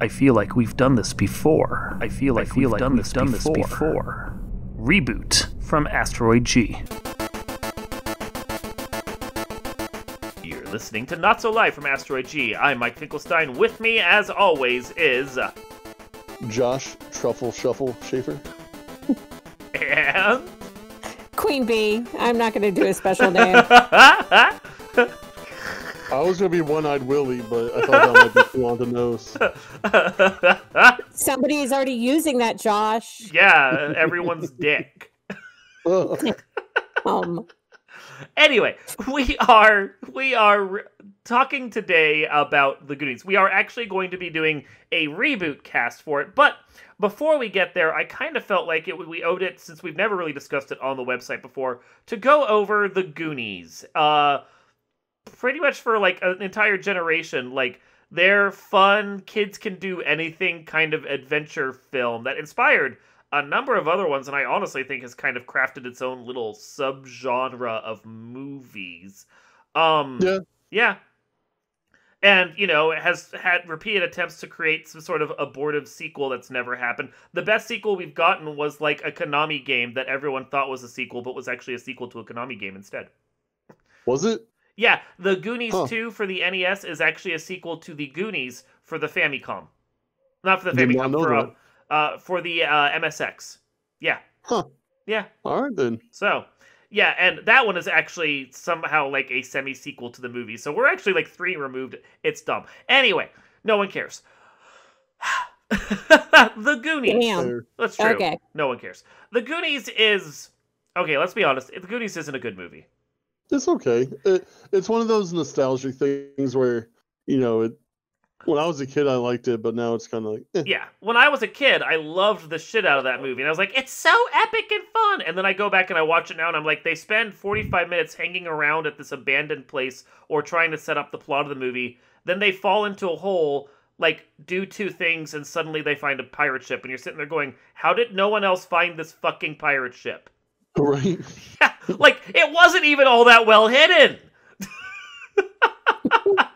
I feel like we've done this before. I feel like, I feel we've, like done, we've this done this before. Reboot from Asteroid G. You're listening to Not So Live from Asteroid G. I'm Mike Finkelstein. With me, as always, is. Uh, Josh Truffle Shuffle Schaefer. and. Queen Bee. I'm not going to do a special name. I was gonna be one-eyed Willy, but I thought that might be too on the nose. Somebody is already using that, Josh. Yeah, everyone's dick. um. Anyway, we are we are talking today about the Goonies. We are actually going to be doing a reboot cast for it, but before we get there, I kind of felt like it we owed it since we've never really discussed it on the website before to go over the Goonies. Uh pretty much for like an entire generation like their fun kids can do anything kind of adventure film that inspired a number of other ones and i honestly think has kind of crafted its own little subgenre of movies. Um yeah. yeah. And you know it has had repeated attempts to create some sort of abortive sequel that's never happened. The best sequel we've gotten was like a konami game that everyone thought was a sequel but was actually a sequel to a konami game instead. Was it yeah, the Goonies huh. 2 for the NES is actually a sequel to the Goonies for the Famicom. Not for the Famicom, for, uh, uh, for the uh, MSX. Yeah. Huh. Yeah. All right, then. So, yeah, and that one is actually somehow like a semi sequel to the movie. So we're actually like three removed. It's dumb. Anyway, no one cares. the Goonies. Damn. That's true. Okay. No one cares. The Goonies is okay. Let's be honest. The Goonies isn't a good movie. It's okay. It, it's one of those nostalgic things where you know it. When I was a kid, I liked it, but now it's kind of like eh. yeah. When I was a kid, I loved the shit out of that movie, and I was like, it's so epic and fun. And then I go back and I watch it now, and I'm like, they spend 45 minutes hanging around at this abandoned place or trying to set up the plot of the movie. Then they fall into a hole like do two things and suddenly they find a pirate ship and you're sitting there going how did no one else find this fucking pirate ship Right. Yeah, like it wasn't even all that well hidden.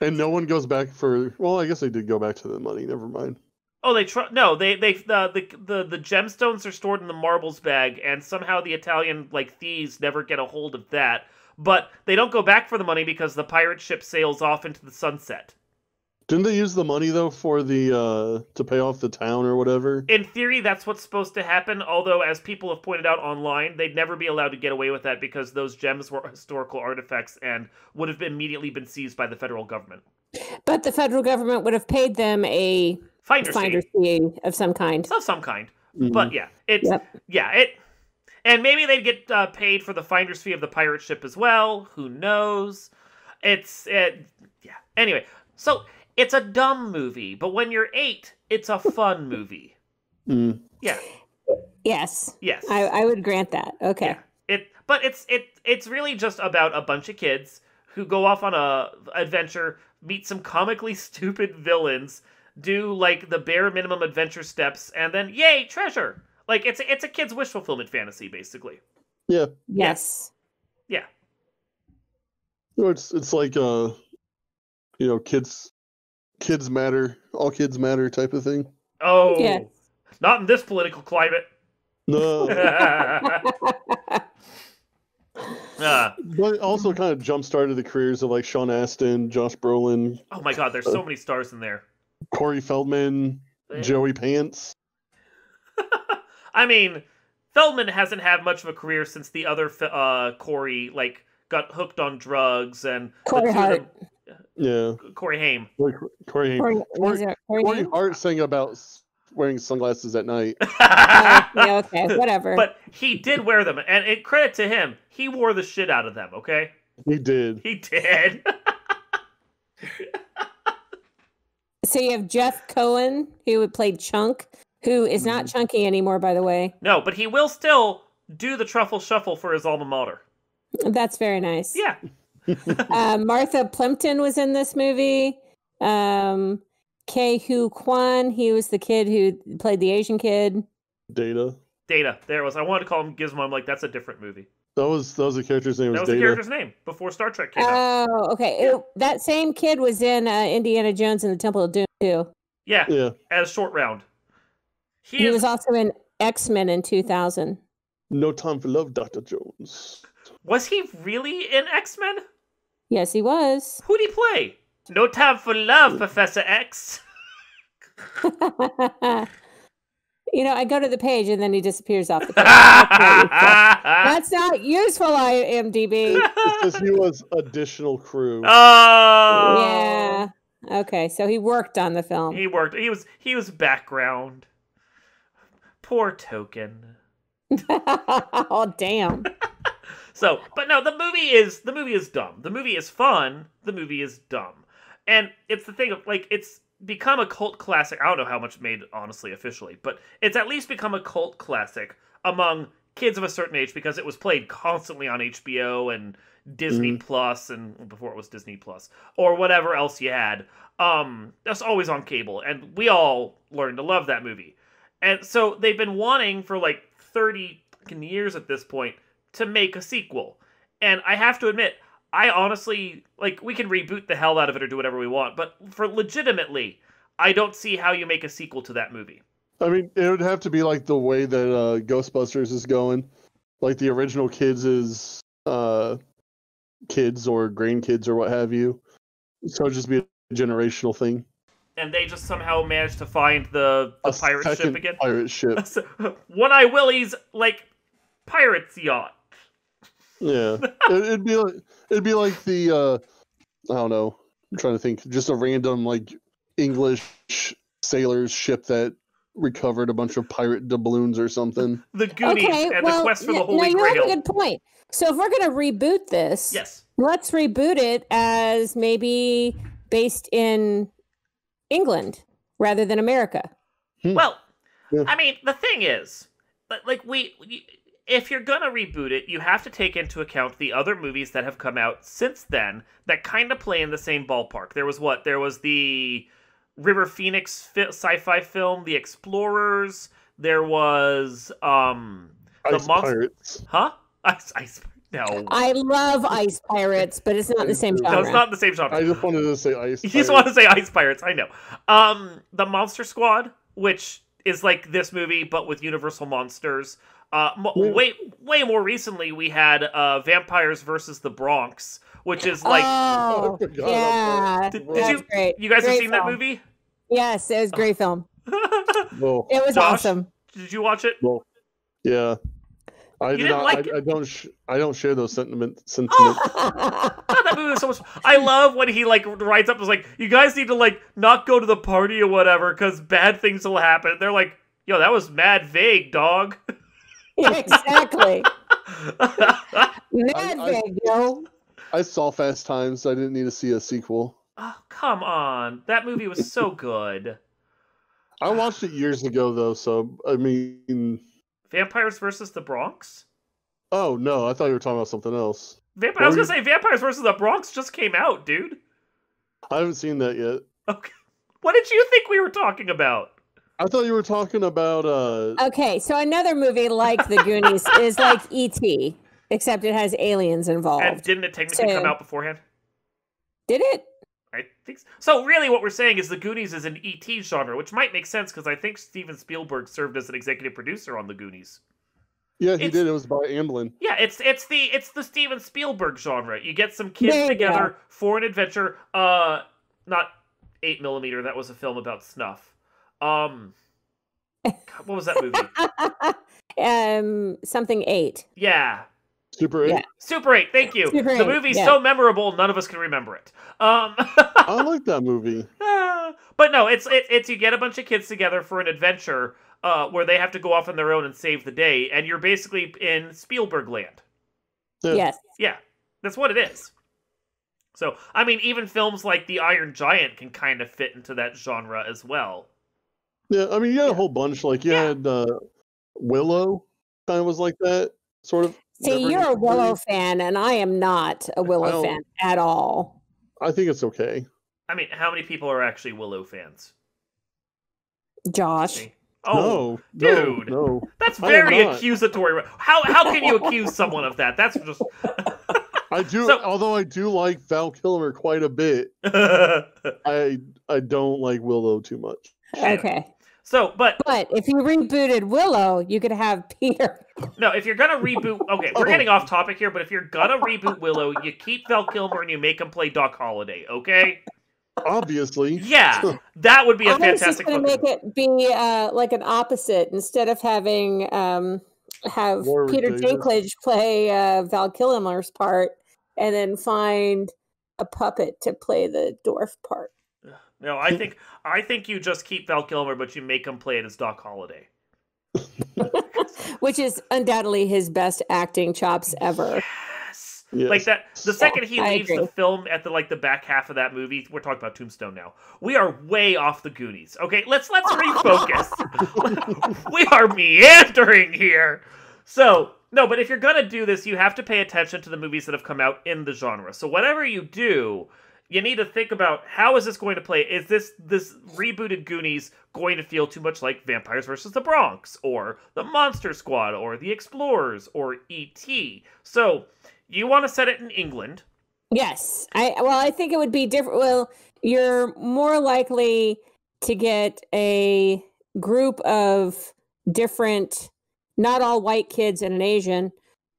and no one goes back for. Well, I guess they did go back to the money. Never mind. Oh, they try. No, they they the, the the the gemstones are stored in the marbles bag, and somehow the Italian like thieves never get a hold of that. But they don't go back for the money because the pirate ship sails off into the sunset. Didn't they use the money though for the uh to pay off the town or whatever? In theory, that's what's supposed to happen. Although, as people have pointed out online, they'd never be allowed to get away with that because those gems were historical artifacts and would have immediately been seized by the federal government. But the federal government would have paid them a finder's, finder's fee. fee of some kind. Of some kind. Mm-hmm. But yeah, it's yep. yeah it. And maybe they'd get uh, paid for the finder's fee of the pirate ship as well. Who knows? It's it, yeah. Anyway, so it's a dumb movie, but when you're eight, it's a fun movie. Mm. Yeah. Yes. Yes. I, I would grant that. Okay. Yeah. It, but it's it it's really just about a bunch of kids who go off on a adventure, meet some comically stupid villains, do like the bare minimum adventure steps, and then yay treasure! Like it's a, it's a kid's wish fulfillment fantasy, basically. Yeah. Yes. Yeah. It's it's like uh, you know, kids kids matter, all kids matter type of thing. Oh, yeah. not in this political climate. No. uh, but also kind of jump started the careers of like Sean Astin, Josh Brolin. Oh my God, there's uh, so many stars in there. Corey Feldman, yeah. Joey Pants. I mean, Feldman hasn't had much of a career since the other uh, Corey like got hooked on drugs and Corey Hart. Yeah. Corey Haim. Corey, Corey Haim. Corey, Corey, Corey, Corey Hart sang about wearing sunglasses at night. uh, yeah, okay, whatever. But he did wear them, and it, credit to him, he wore the shit out of them. Okay. He did. He did. so you have Jeff Cohen, who played Chunk, who is not mm-hmm. chunky anymore, by the way. No, but he will still do the truffle shuffle for his alma mater. That's very nice. Yeah. uh, Martha Plimpton was in this movie. Um, Ke Huy Quan, he was the kid who played the Asian kid. Data. Data. There was. I wanted to call him Gizmo. I'm like, that's a different movie. That was that was the character's name. That was, was the character's name before Star Trek came oh, out. Oh, okay. It, that same kid was in uh, Indiana Jones and the Temple of Doom too. Yeah, Yeah. as Short Round. He, He is, was also in X Men in 2000. No time for love, Doctor Jones. Was he really in X Men? Yes, he was. Who'd he play? No time for love, Professor X. you know, I go to the page and then he disappears off the page. That's not useful. That's not useful, IMDb. Because he was additional crew. Oh, yeah. Okay, so he worked on the film. He worked. He was. He was background. Poor token. oh, damn. So, but no, the movie is the movie is dumb. The movie is fun. The movie is dumb, and it's the thing of like it's become a cult classic. I don't know how much made honestly officially, but it's at least become a cult classic among kids of a certain age because it was played constantly on HBO and Disney Plus and before it was Disney Plus or whatever else you had. Um, that's always on cable, and we all learned to love that movie. And so they've been wanting for like thirty years at this point to make a sequel. And I have to admit, I honestly like we can reboot the hell out of it or do whatever we want, but for legitimately, I don't see how you make a sequel to that movie. I mean, it would have to be like the way that uh, Ghostbusters is going, like the original kids is uh, kids or grandkids or what have you. So it'd just be a generational thing. And they just somehow managed to find the, the pirate ship again. Pirate ship. One Eye Willy's like pirate's yacht. Yeah, it, it'd be like it'd be like the uh, I don't know. I'm trying to think. Just a random like English sailor's ship that recovered a bunch of pirate doubloons or something. The Goonies okay, and well, the quest for the n- Holy no, you have a good point. So if we're going to reboot this, Yes. let's reboot it as maybe based in England rather than America. Well, Yeah. I mean, the thing is, like, like we, we- if you're gonna reboot it, you have to take into account the other movies that have come out since then that kind of play in the same ballpark. There was what? There was the River Phoenix fi- sci-fi film, The Explorers. There was, um, The Ice monster- pirates. huh? Ice, ice. No, I love Ice Pirates, but it's not the same No, genre. no, it's not the same genre. I just wanted to say ice. You just want to say Ice Pirates, I know. Um, the Monster Squad, which is like this movie but with Universal monsters. Uh, Yeah. way way more recently, we had uh, Vampires versus the Bronx, which is like oh, I forgot yeah. Did- did you- great. you guys have Great seen that movie. Yes, it was a great film. Well, It was Josh? awesome. Did you watch it? well, yeah. I You did didn't like I. I don't. Sh- I don't share those sentiment. Sentiments. God, that movie was so much. I love when he like writes up was like, "You guys need to like not go to the party or whatever because bad things will happen." They're like, "Yo, that was mad vague, dog." exactly. Mad I- vague, yo. I saw Fast Times. I didn't need to see a sequel. oh, come on, that movie was so good. I watched it years ago though, so I mean, Vampires versus the Bronx. oh no, I thought you were talking about something else. Vamp- I was gonna say Vampires versus the Bronx just came out, dude. I haven't seen that yet. Okay, what did you think we were talking about? I thought you were talking about uh Okay, so another movie like The Goonies is like E.T., except it has aliens involved. And didn't it technically come out beforehand? Did it? I think so. so. Really, what we're saying is the Goonies is an ET genre, which might make sense because I think Steven Spielberg served as an executive producer on the Goonies. yeah, he It's- did. It was by Amblin. Yeah, it's it's the it's the Steven Spielberg genre. You get some kids There you together for an adventure. Uh, not eight millimeter. That was a film about snuff. Um, God, what was that movie? um, something eight. Yeah, Super 8. Yeah. Super Eight. Thank you. Super the 8, movie's yeah. so memorable, none of us can remember it. Um, I like that movie. But no, it's it, it's you get a bunch of kids together for an adventure uh, where they have to go off on their own and save the day, and you're basically in Spielberg land. Yeah. Yes. Yeah, that's what it is. So, I mean, even films like The Iron Giant can kind of fit into that genre as well. Yeah, I mean, you had a whole bunch. Like you Yeah. had uh, Willow, kind of was like that, sort of. See, Never you're a really- Willow fan, and I am not a Willow fan at all. I think it's okay. I mean, how many people are actually Willow fans? Josh. Oh, no, dude. no, no. that's very accusatory. How how can you accuse someone of that? That's just I do, So- although I do like Val Kilmer quite a bit. I I don't like Willow too much. Okay. So, but But if you rebooted Willow, you could have Peter. no, if you're gonna reboot, okay, we're getting off topic here. But if you're gonna reboot Willow, you keep Val Kilmer and you make him play Doc Holliday. Okay? Obviously, Yeah, that would be a I was just fantastic. going to make it be uh, like an opposite instead of having um, have Warwick Peter Davis. Dinklage play uh, Val Kilmer's part, and then find a puppet to play the dwarf part. No, I think I think you just keep Val Kilmer, but you make him play it as Doc Holliday. Which is undoubtedly his best acting chops ever. Yes. Yes. Like that. The second he I leaves the film at the like the back half of that movie, we're talking about Tombstone now. We are way off the Goonies. Okay, let's let's refocus. we are meandering here. So no, but if you're gonna do this, you have to pay attention to the movies that have come out in the genre. So whatever you do, you need to think about how is this going to play? Is this this rebooted Goonies going to feel too much like Vampires versus the Bronx or the Monster Squad or the Explorers or E.T.? So you want to set it in England. Yes, I well, I think it would be different. Well, you're more likely to get a group of different, not all white kids and an Asian.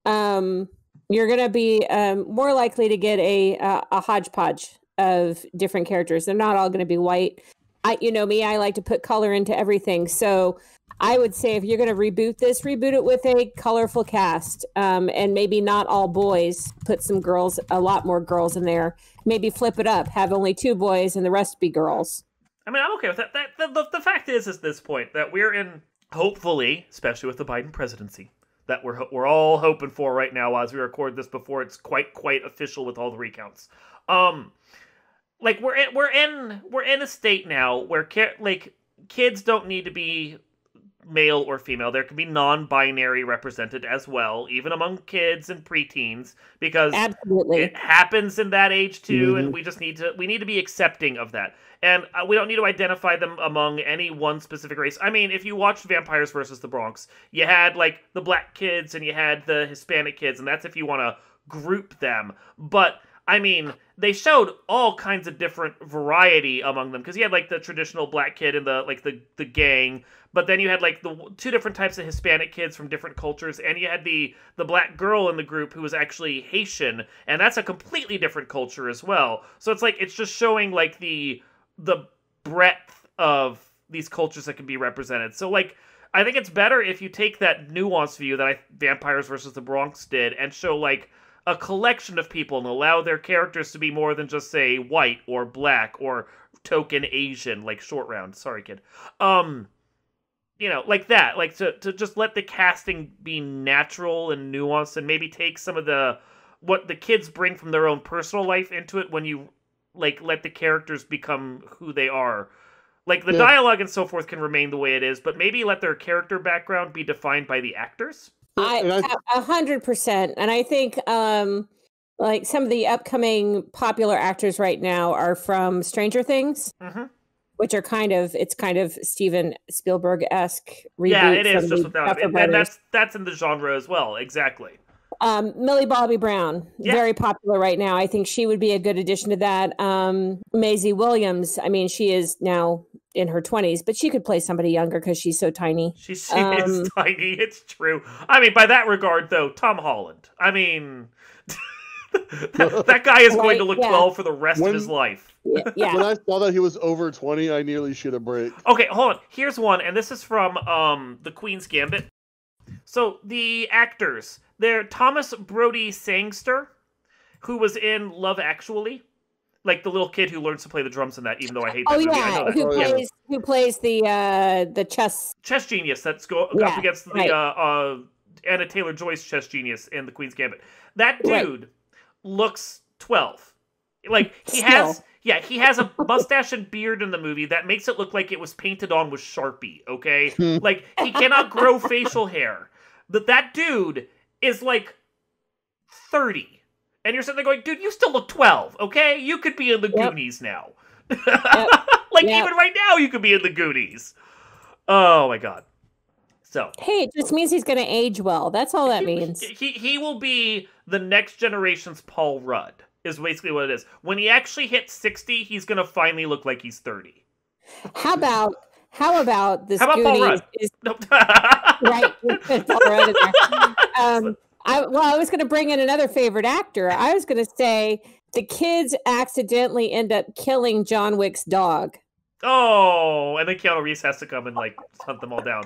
Um, you're gonna be um, more likely to get a a, a hodgepodge of different characters. They're not all gonna be white. I, you know me, I like to put color into everything. So I would say if you're going to reboot this, reboot it with a colorful cast, um, and maybe not all boys. Put some girls, a lot more girls in there. Maybe flip it up, have only two boys and the rest be girls. I mean, I'm okay with that. that the, the, the fact is, at this point, that we're in, hopefully, especially with the Biden presidency, that we're we're all hoping for right now as we record this before it's quite quite official with all the recounts. Um, like we're in, we're in we're in a state now where ki- like kids don't need to be male or female. There can be non-binary represented as well, even among kids and preteens, because Absolutely. it happens in that age too and we just need to we need to be accepting of that and uh, we don't need to identify them among any one specific race i mean if you watched vampires versus the bronx you had like the black kids and you had the hispanic kids and that's if you want to group them but i mean they showed all kinds of different variety among them because you had like the traditional black kid and the like the the gang but then you had like the two different types of hispanic kids from different cultures and you had the the black girl in the group who was actually haitian and that's a completely different culture as well. So it's like it's just showing like the the breadth of these cultures that can be represented. So like i think it's better if you take that nuanced view that i vampires versus the bronx did and show like a collection of people and allow their characters to be more than just say white or black or token asian like short round sorry kid um you know, like that, like to to just let the casting be natural and nuanced, and maybe take some of the what the kids bring from their own personal life into it when you like let the characters become who they are. Like the Yeah. dialogue and so forth can remain the way it is, but maybe let their character background be defined by the actors. I And I- a- hundred percent, and I think um, like some of the upcoming popular actors right now are from Stranger Things, hmm which are kind of it's kind of Steven Spielberg esque. Yeah, it is just without, and that's that's in the genre as well. Exactly. Um, Millie Bobby Brown, Yeah. very popular right now. I think she would be a good addition to that. Um, Maisie Williams, I mean, she is now in her 20s, but she could play somebody younger because she's so tiny. She, she is Um, tiny. It's true. I mean, by that regard, though, Tom Holland. I mean, that, that guy is going to look yeah. 12 for the rest When- of his life. Yeah. yeah. When I saw that he was over 20, I nearly should have brick. Okay, hold on. Here's one, and this is from um the Queen's Gambit. So the actors, they're Thomas Brodie Sangster, who was in Love Actually, like the little kid who learns to play the drums in that. Even though I hate that Oh movie, I yeah, who Oh, yeah. plays who plays the uh the chess? chess genius that's go up against the right. uh, uh Anna Taylor Joyce chess genius in the Queen's Gambit. That Right. dude looks twelve. Like he Still. has yeah, he has a mustache and beard in the movie that makes it look like it was painted on with Sharpie, okay? like he cannot grow facial hair. But that dude is like 30. And you're sitting there going, dude, you still look 12, okay? You could be in the Yep. Goonies now. like Yep. even right now you could be in the Goonies. Oh my god. So Hey, it just means he's going to age well. That's all that means. He he will be the next generation's Paul Rudd. Is basically what it is. When he actually hits sixty, he's gonna finally look like he's thirty. How about how about this How about Paul Goonies Rudd? is Nope. right? With Paul Rudd in there. Um, I, well, I was going to bring in another favorite actor. I was going to say the kids accidentally end up killing John Wick's dog. oh, and then Keanu Reeves has to come and like hunt them all down.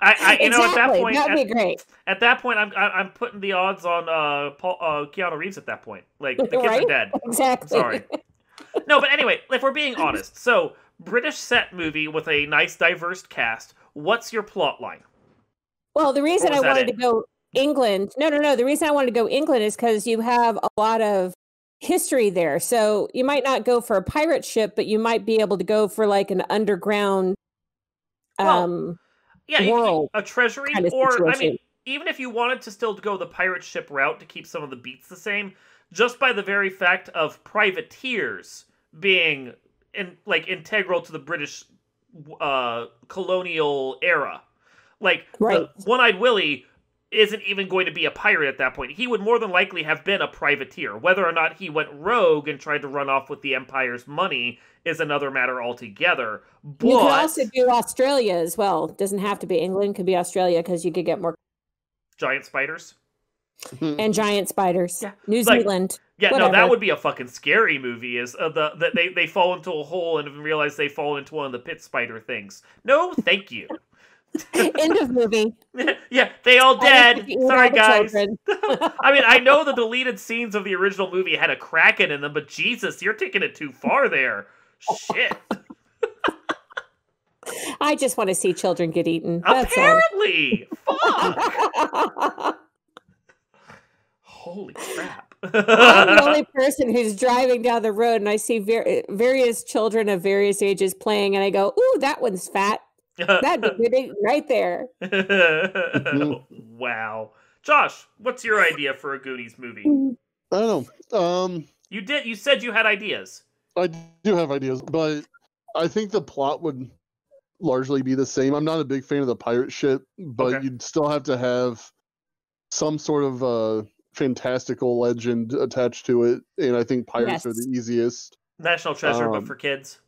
I, I you know, at that point, that'd at, be great. at that point, I'm I- I'm putting the odds on uh Paul uh Keanu Reeves at that point. Like the kids Right? are dead. Exactly. Sorry. No, but anyway, if we're being honest, so British set movie with a nice diverse cast. What's your plot line? Well, the reason I wanted in? to go England, no, no, no. The reason I wanted to go England is because you have a lot of history there. So you might not go for a pirate ship, but you might be able to go for like an underground Well, um Yeah, you- you- World a treasury, kind of or I mean, even if you wanted to still go the pirate ship route to keep some of the beats the same, just by the very fact of privateers being in like integral to the British uh, colonial era, like Right. One Eyed Willy isn't even going to be a pirate at that point. He would more than likely have been a privateer. Whether or not he went rogue and tried to run off with the Empire's money is another matter altogether. But you could also do Australia as well. Doesn't have to be England, could be Australia because you could get more giant spiders. and giant spiders. Yeah, New like- Zealand. Yeah, no, that would be a fucking scary movie. Is uh, the that they they fall into a hole and realize they fall into one of the pit spider things. No, thank you. End of movie. yeah, they all dead. think you eat Sorry, guys. I mean, I know the deleted scenes of the original movie had a kraken in them, but Jesus, you're taking it too far there. Shit. I just want to see children get eaten. That's. Apparently, fuck. Holy crap. I'm the only person who's driving down the road and I see ver- various children of various ages playing, and I go, "Ooh, that one's fat. That'd be good right there." wow. Josh, what's your idea for a Goonies movie? I don't know. Um, You did. You said you had ideas. I do have ideas, but I think the plot would largely be the same. I'm not a big fan of the pirate ship, but Okay. you'd still have to have some sort of uh, fantastical legend attached to it, and I think pirates are the easiest. National Treasure, but Um, for kids.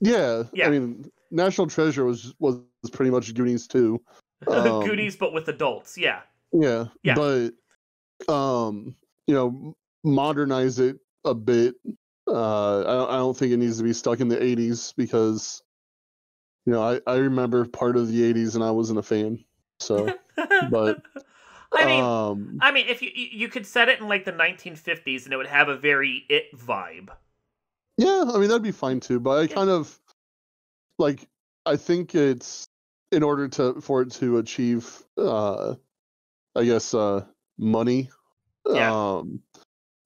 Yeah, Yeah. I mean, National Treasure was was pretty much Goonies too. um, Goonies, but with adults. Yeah. Yeah, Yeah. but um, you know, modernize it a bit. Uh, I don't, I don't think it needs to be stuck in the '80s because, you know, I I remember part of the '80s and I wasn't a fan. So, but I mean, um, I mean, if you you you could set it in like the 1950s, and it would have a very it vibe. yeah, I mean that'd be fine too. But I kind of like I think it's in order to for it to achieve, uh, I guess, uh, money. Yeah. Um,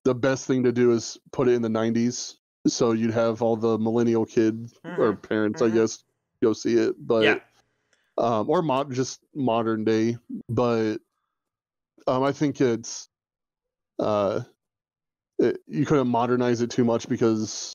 the best thing to do is put it in the 90s so you'd have all the millennial kids or Mhm, parents mhm. i guess go see it but Yeah. um or mod just modern day but um i think it's uh it, you couldn't modernize it too much because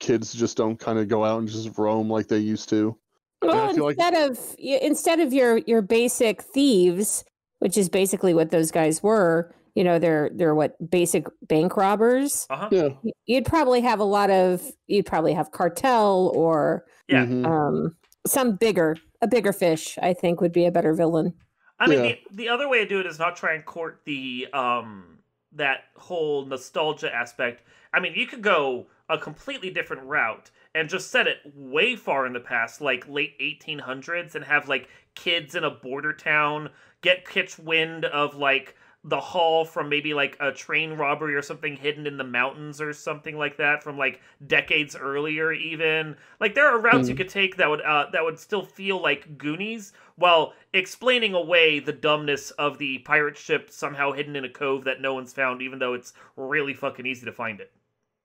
kids just don't kind of go out and just roam like they used to Well, feel like- instead of instead of your your basic thieves, which is basically what those guys were, you know, they're they're what basic bank robbers. Uh huh. yeah You'd probably have a lot of you'd probably have cartel or Yeah. mhm. um some bigger a bigger fish. I think would be a better villain. I mean, Yeah. the, the other way to do it is not try and court the um that whole nostalgia aspect. I mean, you could go a completely different route and just set it way far in the past, like late 1800s, and have like kids in a border town get catch wind of like the haul from maybe like a train robbery or something hidden in the mountains or something like that from like decades earlier even. Like there are routes you Mm. could take that would uh, that would still feel like goonies while explaining away the dumbness of the pirate ship somehow hidden in a cove that no one's found even though it's really fucking easy to find it.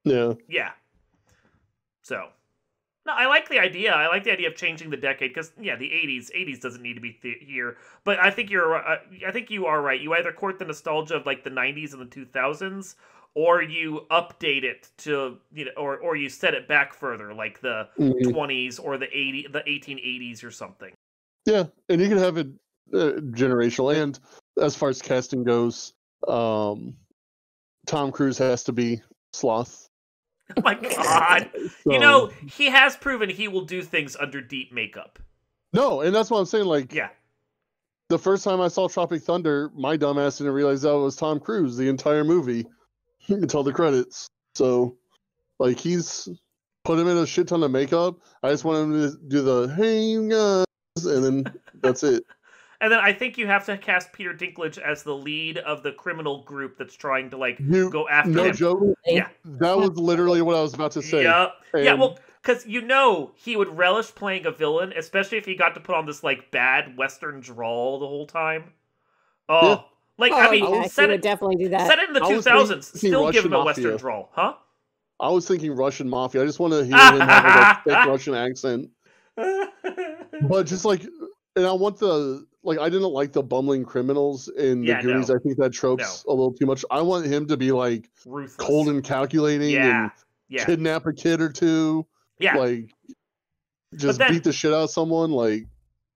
Yeah. Yeah. So no i like the idea i like the idea of changing the decade because yeah the 80s 80s doesn't need to be th- here but i think you're uh, i think you are right you either court the nostalgia of like the 90s and the 2000s or you update it to you know or or you set it back further like the Mhm. 20s or the 80 the 1880s or something Yeah, and you can have it uh, generational. And as far as casting goes, um, Tom Cruise has to be Sloth. Oh my god. You know, he has proven he will do things under deep makeup. no, and that's what I'm saying. Like, Yeah. the first time I saw Tropic Thunder, my dumbass didn't realize that was Tom Cruise the entire movie until the credits. So, like, he's put him in a shit ton of makeup. I just want him to do the hey you guys, and then that's it. And then I think you have to cast Peter Dinklage as the lead of the criminal group that's trying to like You, go after no him. joke. Yeah. That was literally what I was about to say. Yep. Yeah, well, because you know he would relish playing a villain, especially if he got to put on this like bad Western drawl the whole time. Oh, Yeah. like oh, I mean, yeah, set he would it, definitely do that. set it in the two thousands. two was thousands. thinking Still give him a Western mafia. drawl, huh? I was thinking Russian mafia. I just want to hear him have like, a thick Russian accent. But just like, and I want the like. I didn't like the bumbling criminals in Yeah, the Goonies. no. I think that trope's a little too much. I want him to be like Ruthless. cold and calculating yeah, and yeah, kidnap a kid or two. yeah. Like, just then- beat the shit out of someone. Like,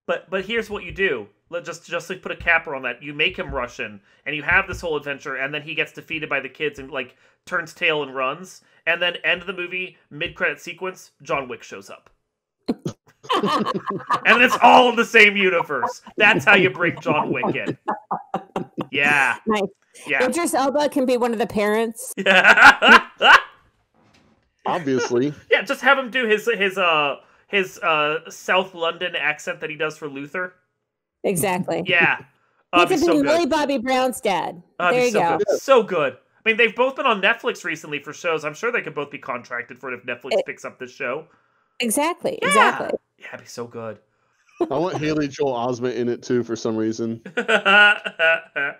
But but here's what you do. Let just just like put a capper on that. You make him Russian, and you have this whole adventure, and then he gets defeated by the kids and like turns tail and runs, and then end of the movie mid credit sequence. John Wick shows up, and it's all in the same universe. That's how you bring John Wick in. Yeah, Nice. yeah, Idris Elba can be one of the parents. yeah. obviously, yeah, just have him do his his uh his uh South London accent that he does for Luther. Exactly. Yeah, He oh, it'd could be so be. Millie Bobby Brown's dad. Oh, there you so go. Good. So good. I mean, they've both been on Netflix recently for shows. I'm sure they could both be contracted for it if Netflix It- picks up this show. Exactly. Yeah. Exactly. Yeah, it'd be so good. I want Haley Joel Osment in it too for some reason.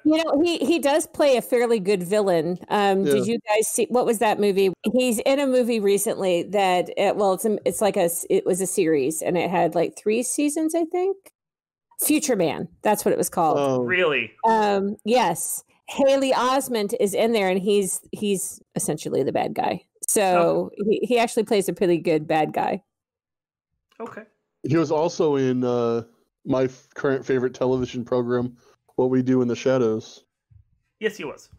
You know, he he does play a fairly good villain. Um, Yeah. Did you guys see what was that movie? He's in a movie recently that uh well, it's a, it's like a it was a series and it had like three seasons, I think. Future Man, that's what it was called. Oh, really? Um, yes, Haley Osment is in there, and he's he's essentially the bad guy. So he, he actually plays a pretty good bad guy. Okay. he was also in uh, my f- current favorite television program, What We Do in the Shadows. Yes, he was.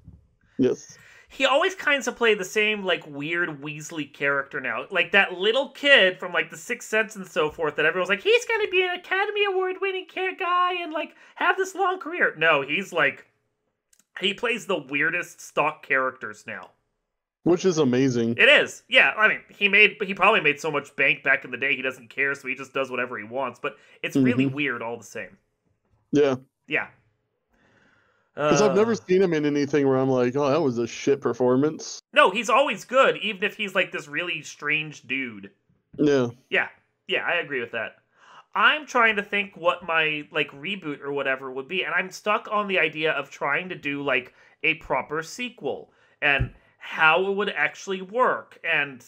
Yes. He always kinds of played the same like weird Weasley character now, like that little kid from like The Sixth Sense and so forth. That everyone's like, he's going to be an Academy Award winning care guy and like have this long career. No, he's like, he plays the weirdest stock characters now. Which is amazing. It is. Yeah, I mean, he made he probably made so much bank back in the day he doesn't care, so he just does whatever he wants, but it's really Mhm. weird all the same. Yeah. Yeah. Because I've never Uh, seen him in anything where I'm like, oh, that was a shit performance. No, he's always good, even if he's like this really strange dude. Yeah. Yeah. Yeah, I agree with that. I'm trying to think what my like reboot or whatever would be, and I'm stuck on the idea of trying to do like a proper sequel and how it would actually work. And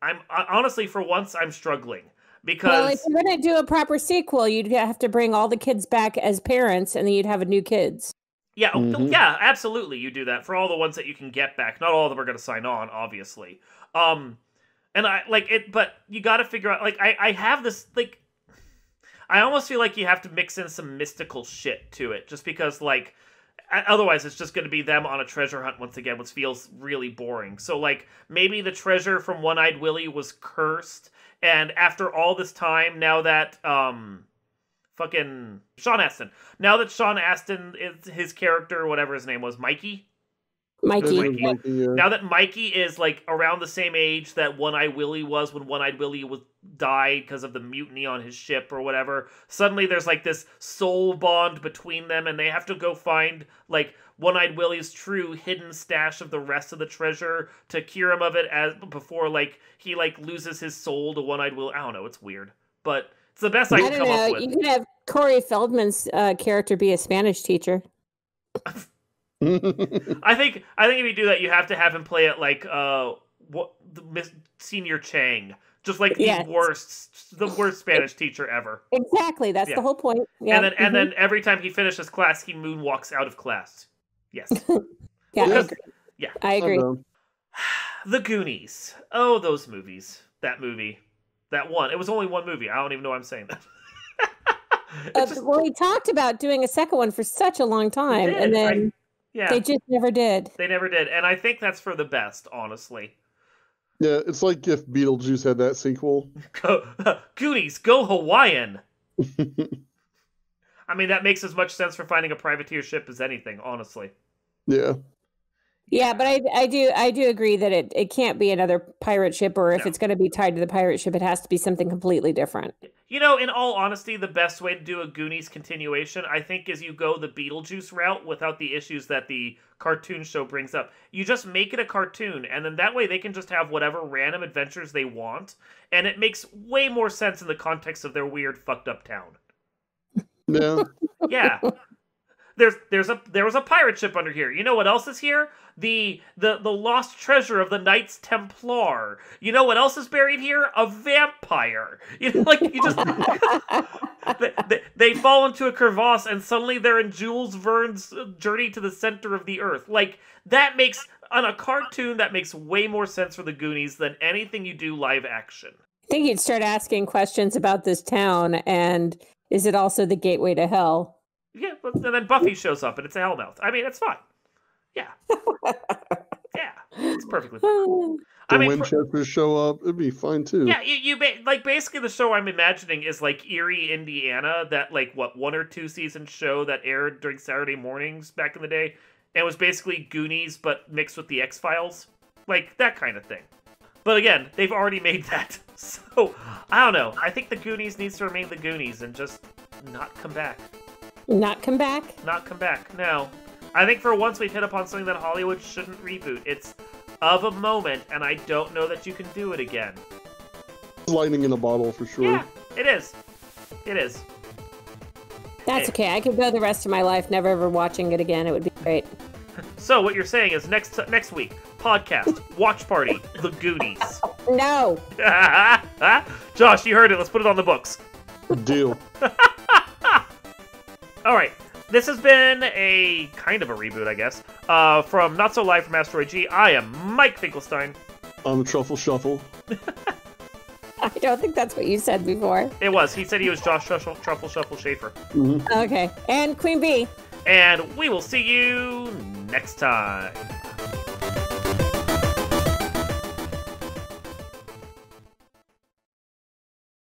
I'm uh, honestly, for once, I'm struggling because Well, if you're going to do a proper sequel, you'd have to bring all the kids back as parents, and then you'd have a new kids. Yeah, oh, Mhm. yeah, absolutely. You do that for all the ones that you can get back. Not all of them are going to sign on, obviously. Um, and I like it, but you got to figure out. Like, I I have this like, I almost feel like you have to mix in some mystical shit to it, just because like, o- otherwise it's just going to be them on a treasure hunt once again, which feels really boring. So like, maybe the treasure from One Eyed Willy was cursed, and after all this time, now that um fucking Sean Astin. Now that Sean Astin is his character, whatever his name was, Mikey. Mikey. It was Mikey, yeah. Now that Mikey is like around the same age that One Eyed Willy was when One Eyed Willy was died because of the mutiny on his ship or whatever. Suddenly there's like this soul bond between them, and they have to go find like One Eyed Willy's true hidden stash of the rest of the treasure to cure him of it as before like he like loses his soul to One Eyed Willie. I don't know. It's weird, but it's the best I, I can don't come know. up with. You could have Corey Feldman's uh, character be a Spanish teacher. I think I think if you do that, you have to have him play it like uh what the Miss Señor Chang, just like the worst, the worst Spanish teacher ever. Exactly. That's Yeah. the whole point. Yeah. and then and mhm. then every time he finishes class, he moonwalks out of class. Yes, yeah, I agree. yeah. I agree. know. the Goonies. Oh, those movies. That movie. That one. It was only one movie. I don't even know why I'm saying that. Uh, just- well, we talked about doing a second one for such a long time, did, and I- then yeah, they they, just never did. They never did, and I think that's for the best, honestly. Yeah, it's like if Beetlejuice had that sequel. Go, Goonies, go Hawaiian. I mean, that makes as much sense for finding a privateer ship as anything, honestly. Yeah. Yeah, but I, I do I do agree that it, it can't be another pirate ship, or if No. it's going to be tied to the pirate ship, it has to be something completely different. You know, in all honesty, the best way to do a Goonies continuation, I think, is you go the Beetlejuice route without the issues that the cartoon show brings up. You just make it a cartoon, and then that way they can just have whatever random adventures they want, and it makes way more sense in the context of their weird, fucked up town. Yeah. Yeah. There's there's a there was a pirate ship under here. You know what else is here? The the the lost treasure of the Knights Templar. You know what else is buried here? A vampire. You know, like you just they, they, they fall into a crevasse and suddenly they're in Jules Verne's uh, journey to the center of the earth. Like that makes on a cartoon that makes way more sense for the Goonies than anything you do live action. I think you'd start asking questions about this town, and is it also the gateway to hell? Yeah, but and then Buffy shows up and it's a hellmouth. I mean, it's fine. Yeah, yeah, it's perfectly fine. I The mean, pr- Winchesters show up. It'd be fine too. yeah, you, you ba- like basically the show I'm imagining is like Erie, Indiana, that like what one or two season show that aired during Saturday mornings back in the day, and it was basically Goonies but mixed with the X Files, like that kind of thing. But again, they've already made that, so I don't know. I think the Goonies needs to remain the Goonies and just not come back. Not come back? not come back. No. I think for once we've hit upon something that Hollywood shouldn't reboot. It's of a moment, and I don't know that you can do it again. Lightning in a bottle for sure. Yeah, it is. It is. That's Hey. okay. I could go the rest of my life never ever watching it again. It would be great. So what you're saying is next next week podcast watch party the Goonies. No. Josh, you heard it. Let's put it on the books. Deal. All right. This has been a kind of a reboot, I guess. Uh, from Not So Live from Asteroid G. I am Mike Finkelstein. On the truffle shuffle. I don't think that's what you said before. It was. He said he was Josh Truffle, Truffle Shuffle Schaefer. Mhm. Okay. And Queen Bee. And we will see you next time.